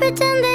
pretend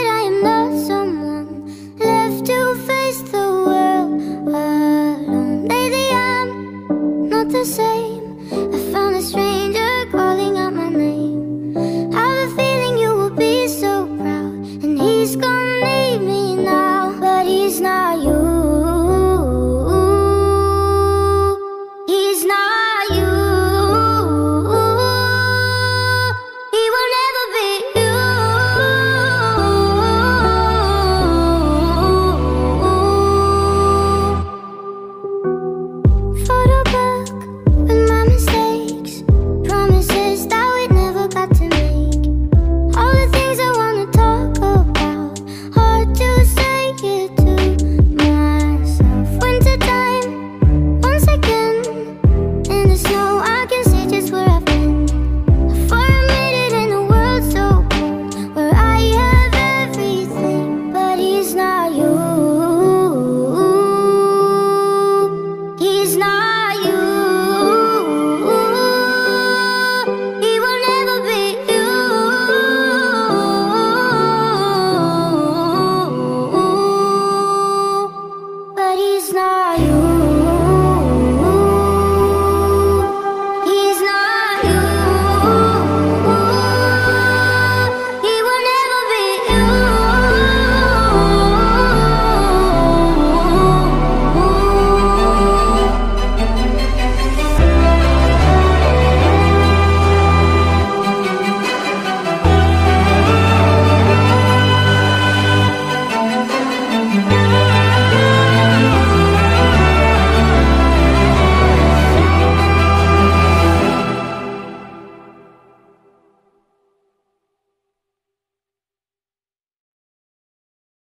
but he's not